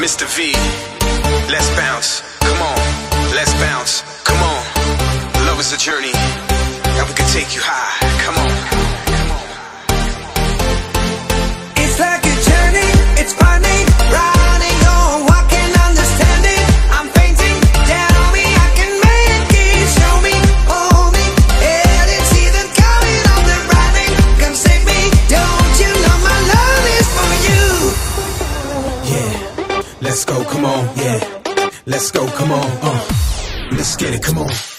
Mr. V, let's bounce. Let's go, come on, yeah. Let's go, come on, uh. Let's get it, come on.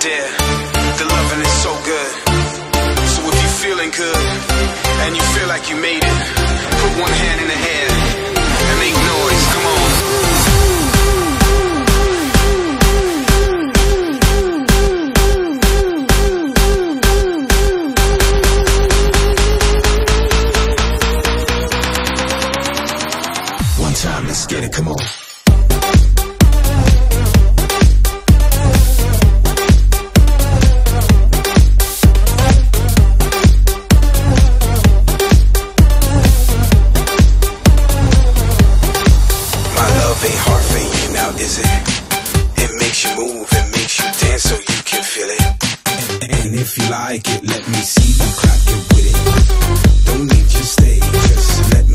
dear, the loving is so good. So if you're feeling good and you feel like you made it, put one hand in the air and make noise. Come on. One time, let's get it, come on. It ain't hard for you now is it? It makes you move, it makes you dance so you can feel it. And if you like it, let me see you clap it with it. Don't need you stay, just let